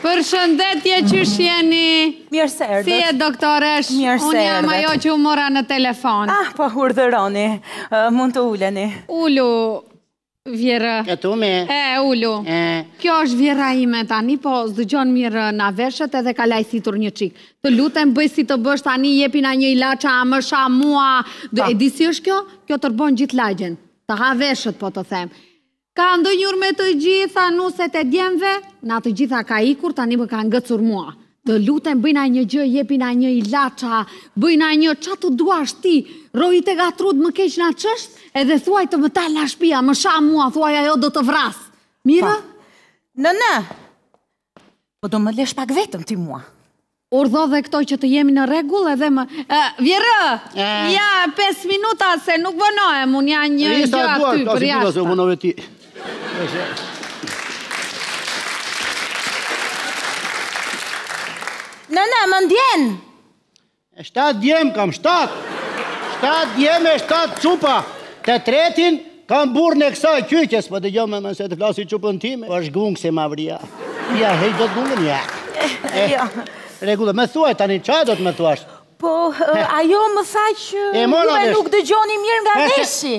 Përshëndetje qysh jeni Mirë se erdhët Si je doktoreshë Mirë se erdhët Unë jam ajo që u mora në telefon Ah, po urdhëroni Mund të uleni Ulu vjehrra Këtu me E, ulu Kjo është vjehrra ime tani Po s'dëgjon mirë nga veshët edhe ka lajthitur një çikë Të lutem bëj si të bësh tani jepi ndonjë ilaç, aman shumë. E di si është kjo? Kjo tërbon gjithë lagjen. Të ha veshët po të them. Ka ndenjur me të gjitha nuset e djemve? Nga të gjitha ka ikur, tani më ka ngecur mua. Të lutem bëj ndonjë gjë, jepi ndonjë ilaç, bëj ndonjë ça të duash ti. Rroji të gatrud më keq nga ç'është, edhe thuaj të më dalë nga shpia, më sha mua, thuaj ajo do të vras. Mirë? Nënë. Po do më lesh pak vetëm ti mua. Urdhëro dhe këto që të jemi në rregull edhe më Vjehërr! Ja 5 minuta se nuk vonohem, unë jam një gjë aty përjashta. Sa vonove ti? Nëna, më ndjen! Shtatë djem kam, shtatë! Shtatë djem e shtatë çupa! Të tretin kam burrin e kësaj qyqes, po dëgjomë nëse të flasi çupën time, po është gungë si mavria. Ja, hej do të gungën, ja. Eh, jo. Rregull, më thuaj tani, ça do të më thuash? Po, eh, ajo më tha që ju e nuk dëgjoni mirë nga veshi.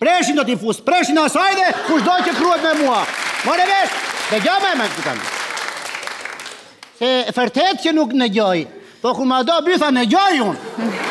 Preshin do t'i fus, preshin e asaj dhe kushdo që kruhet me mua. More vesh, dëgjomë me këtë anë. Se vërtet që nuk dëgjoj, po kur ma do bytha dëgjoj unë.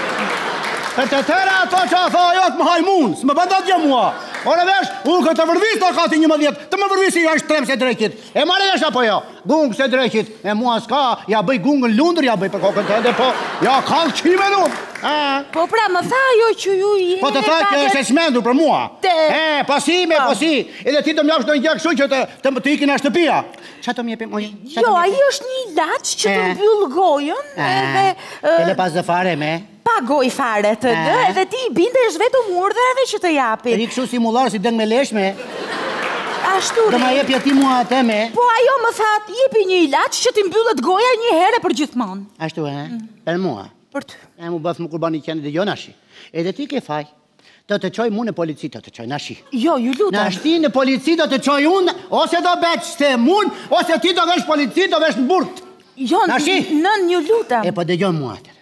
Për të tëra ato që ka thënë ajo të më hajë munë, s'më bën dot gjë mua. More vesh, unë këtë vërvis te kati njëmbëdhjetë, të më vërvis i është trembë se dreqit. E more vesh apo jo? Gung se dreqit, e mua s'ka, ia bëj gungën lundër, ia bëj për kokën tënde, po, ia kall qime në unë, a? Po pra, më tha ajo që ju jeni Po të tha që është e çmendur për mua, Te... e, po si me, po, po si, edhe ti të më japsh ndonjë gjë që të, të, të iki nga shtëpia. Ça të më jepje, moj, ça të më jepje? Jo, ai është një ilaç që të mbyll gojën, edhe... Të lë pa zë fare me, Pa gojë fare të lë, edhe ti i bindesh vetëm urdhrave që të japin. Rri kështu si mullar, si dëng me lesh me. Ashtu rri. Dhe ma jepja ti mua atë me. Po ajo më tha, jepi një ilaç që t'i mbyllet goja një herë përgjithmonë. Ashtu e, mm. për mua. Për ty. E m'u bëftë kurban i qenve ajo nashti. Edhe ti ke faj. Të të çoj mu në polici, të të çoj nashti. Jo, ju lutem. Nashti në polici do të çoj unë, ose do bësh si them unë, ose ti do vesh polici, do vesh në burg. Jo, nënë ju lutem. E po dëgjomë mua atëherë.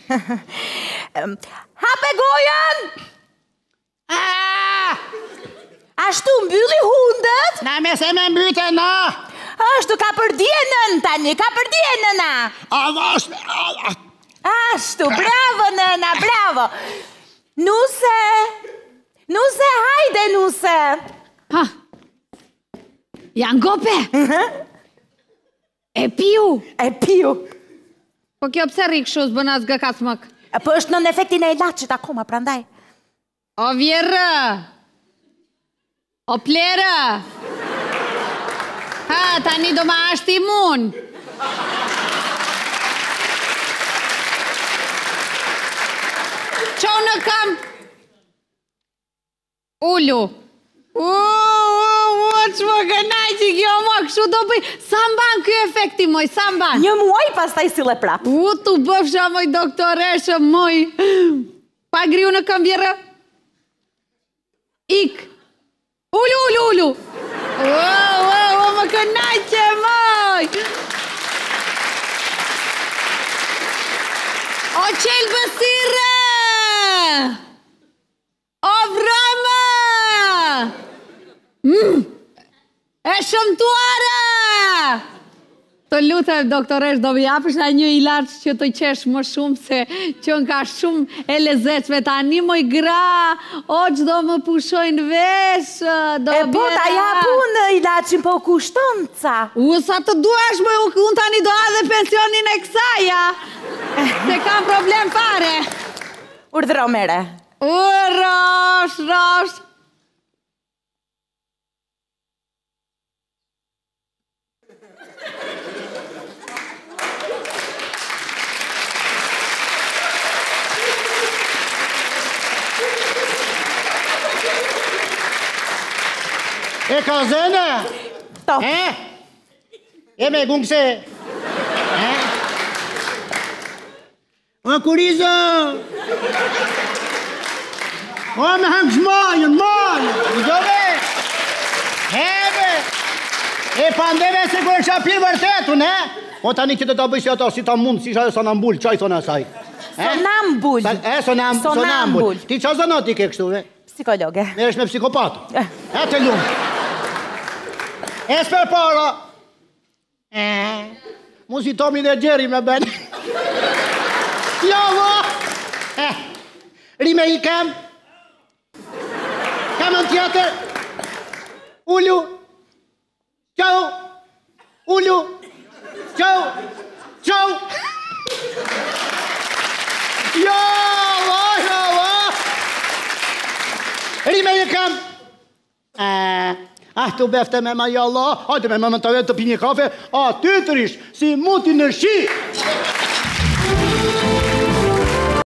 Hape gojën! Ah! Ashtu mbylli hundët? Na moj se më mbyte na! Ashtu kapërdije nënë tani, kapërdije nëna! A, ashtu, a, Ashtu, bravo nëna, bravo! Nuse! Nuse, hajde nuse! Ha! Ja na gope! E piu! E piu! Po kjo pse rri kështu s'bën as gëk as mëk? E po është nën efektin e ilaçit akoma, prandaj. O vjerrë! O plehrë! Ha, tani do ma hash ti mua! Çohu në këmbë! Ulu! Uuuu, që më kënaqi kjo mua, kështu do bëj, sa mban ky efekti moj, sa mban? Një muaj pastaj sille prap. U, t'u bëfsha moj doktoreshë moj, pa ngrihu në këmbë vjerrë, ik, ulu, ulu, ulu, uuuu, më kënaqe moj. O qelbësirë! O vromë! Mm! E shëmtuara! Të lutem, doktoreshë, do më japësh ndonjë ilaç që të kesh më shumë se qënka shumë e lezetshme tani moj grua, o ç'do më pushojnë veshët, moj vjerrë. E po ta jap unë ilaçin, po kushton ca. U sa të duash moj, unë tani do ha dhe pensionin e kësaj, a? S'e kam problem fare. Urdhëro merre. Uë rrash rrash E ka zënë? Po. E? E me gungë se? O kurrizo! O më hëngsh majën, në majë, dëgjove! Hebe! E pandeve se e kisha pirë vërtet unë? O tani këtë të bëjë si ato, si ta mund, si është ajo sonambull, ça i thonë asaj? Sonambul. E, sonam, sonambul. Ti ça zanat i ke kështu, ve? Psikologe. Merresh me psikopatë. E të lumë. Hesë përpara, Mu si Tomi dhe Gjeri më bën. Jo, mo! Eh, rime i kem. Kam në tjetër. Ullu. Qau. Ullu. Qau. Qau. Jo, mo, jo, mo! Rime i kem. Ah, ah, të bëftë mirë ma jalla, hajde me më të vetë të pi një kafe, aty të rish, si muti në shi!